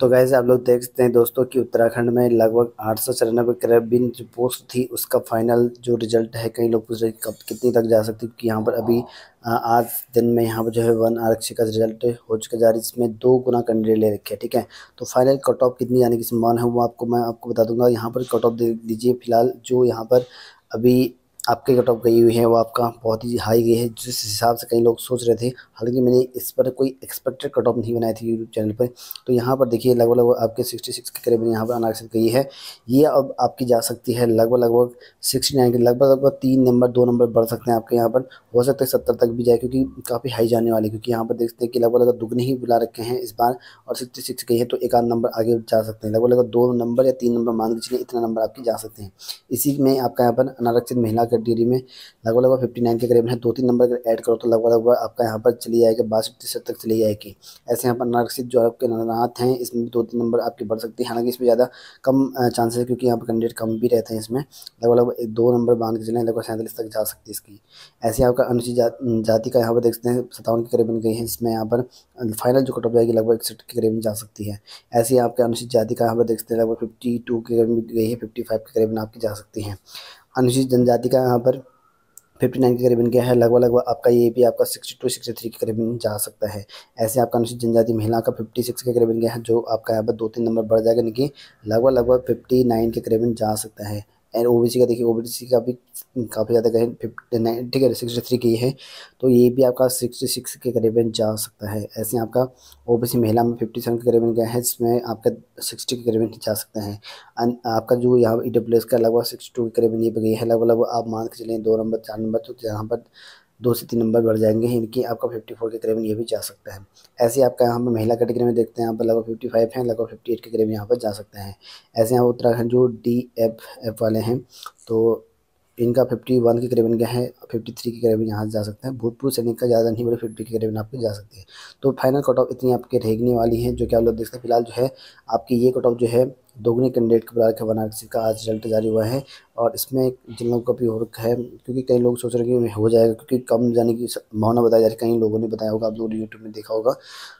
तो गैस आप लोग देख सकते हैं दोस्तों कि उत्तराखंड में लगभग आठ सौ चौरानबे करबिन जो पोस्ट थी। उसका फाइनल जो रिज़ल्ट है, कई लोग पूछ रहे कब, कितनी तक जा सकती क्योंकि यहाँ पर अभी आज दिन में यहाँ पर जो है वन आरक्षी का रिज़ल्ट हो चुका जा रही जिसमें दो गुना कैंडिडेट ले रखे हैं, ठीक है? तो फाइनल कट ऑफ़ कितनी जाने की संभावना है, वो आपको मैं आपको बता दूँगा। यहाँ पर कट ऑफ़ दे दीजिए फ़िलहाल, जो यहाँ पर अभी आपके कट ऑफ़ गई हुई है, वो आपका बहुत ही हाई गई है, जिस हिसाब से कई लोग सोच रहे थे, हालाँकि मैंने इस पर कोई एक्सपेक्टेड कट ऑफ़ नहीं बनाई थी यूट्यूब चैनल पर तो यहाँ पर देखिए लगभग लगभग आपके सिक्सटी सिक्स के करीब यहाँ पर अनारक्षित गई है। ये अब आपकी जा सकती है लगभग लगभग सिक्सटी नाइन के लगभग लगभग तीन नंबर, दो नंबर बढ़ सकते हैं आपके यहाँ पर। हो सकता है सत्तर तक भी जाए, क्योंकि काफ़ी हाई जाने वाली क्योंकि यहाँ पर देखते हैं कि लगभग लगभग दुगने ही बुला रखे हैं इस बार, और सिक्सटी सिक्स गई है तो एक आध नंबर आगे जा सकते हैं। लगभग लगभग दो नंबर या तीन नंबर, मान के चलिए इतना नंबर आपकी जा सकते हैं। इसी में आपका यहाँ पर अनारक्षित महिला कैटेगरी में, लगभग लगभग फिफ्टी नाइन के करीब है। दो तीन नंबर अगर ऐड करो तो लगभग लगभग आपका यहाँ पर चली जाएगी बासठ प्रतिशत तक चली जाएगी। ऐसे यहाँ पर नारक्षित जो आपके नाथ हैं, इसमें भी दो तीन नंबर आपके बढ़ सकती है। हालाँकि इसमें ज़्यादा कम चांसेस क्योंकि यहाँ पर कैंडिडेट कम भी रहते हैं इसमें। लगभग लगभग दो नंबर बाँध के चलें, लगभग सैंतालीस तक जा सकती है इसकी। ऐसे आपका अनुसूचित जाति का यहाँ पर देखते हैं, सत्तावन के करीब गई है, इसमें यहाँ पर फाइनल जो कट ऑफ़ जाएगी लगभग इकसठ के करीब जा सकती है। ऐसे ही आपके अनुसूचित जाति का यहाँ पर देखते हैं, लगभग फिफ्टी टू के करीब गई है फिफ्टी फाइव के करीब आपकी जा सकती हैं। अनुसूचित जनजाति का यहाँ पर फिफ्टी नाइन के करीबन गया है। लगभग लगभग आपका ये भी आपका सिक्सटी टू सिक्सटी थ्री के करीबन जा सकता है। ऐसे आपका अनुसूचित जनजाति महिला का फिफ्टी सिक्स के करीबन गया है, जो आपका यहाँ पर दो तीन नंबर बढ़ जाएगा, यानी कि लगभग लगभग फिफ्टी नाइन के करीबन जा सकता है। एंड ओबीसी का देखिए ओबीसी का भी काफ़ी ज़्यादा गए फिफ्टी नाइन ठीक है सिक्सटी थ्री की है। तो ये भी आपका सिक्सटी सिक्स के करीबन जा सकता है। ऐसे आपका ओबीसी महिला में फिफ्टी सेवन के करीबन गया है, जिसमें आपका सिक्सटी के करीबन जा सकते हैं। आपका जो यहाँ ई डब्ल्यू एस का लगभग सिक्सटी टू के करीबन ये गई है। लगभग लगभग आप मान के चलें, दो नंबर, चार नंबर तो यहाँ पर दो से तीन नंबर बढ़ जाएँगे इनकी आपका फिफ्टी फोर के करीब ये भी जा सकता है। ऐसे आपका यहाँ पर महिला कैटेगरी में देखते हैं, यहाँ पर लगभग फिफ्टी फाइव हैं, लगभग फिफ्टी एट के करीब यहाँ पर जा सकते हैं। ऐसे यहाँ उत्तराखंड जो डी एफ़ एफ़ वाले हैं तो इनका फिफ्टी वन के करीबन क्या है फिफ्टी थ्री के करीबन यहाँ जा सकते हैं। भूतपूर्व सैनिक का ज़्यादा नहीं बड़े फिफ्टी के करीबन आपके जा सकते हैं। तो फाइनल कट ऑफ़ इतनी आपके रहेगने वाली है, जो कि आप लोग देखते हैं, फ़िलहाल जो है, आपकी ये कट ऑफ़ जो है दोगुनी कैंडिडेट के बुला रखे बनारसी का आज रिज़ल्ट जारी हुआ है और इसमें जिन लोगों का भी हो रखा है, क्योंकि कई लोग सोच रहे हैं कि हो जाएगा, क्योंकि कम जाने की संभावना बताई जा रही कई लोगों ने बताया होगा, आप लोगों ने यूट्यूब में देखा होगा।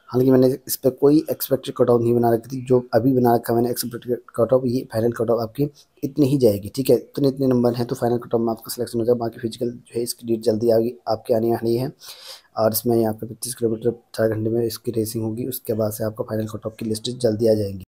हालाँकि मैंने इस पर कोई एक्सपेक्टेड कट ऑफ़ नहीं बना रखी थी, जो अभी बना रखा मैंने एक्सपेक्टेड कट ऑफ़ ये फाइनल कट ऑफ़ आपकी इतनी ही जाएगी, ठीक है? इतने इतने नंबर हैं तो फाइनल कट ऑफ़ में आपका सिलेक्शन हो जाएगा, बाकी फ़िज़िकल जो है इसकी डेट जल्दी आगे आपके आने वाली है। और इसमें यहाँ पे पच्चीस किलोमीटर, चार घंटे में इसकी रेसिंग होगी, उसके बाद से आपका फाइनल कट ऑफ़ की लिस्ट जल्दी आ जाएँगी।